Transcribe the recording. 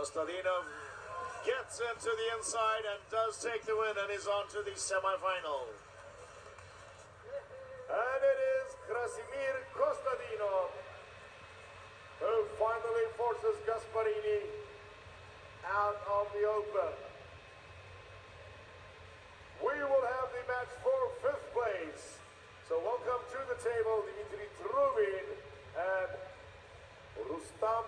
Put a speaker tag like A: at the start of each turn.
A: Kostadinov gets into the inside and does take the win and is on to the semifinal.
B: And it is Krasimir Kostadinov who finally forces Gasparini out of the open. We will have the match for fifth place. So welcome to the table, Dimitri Trubin and Rustam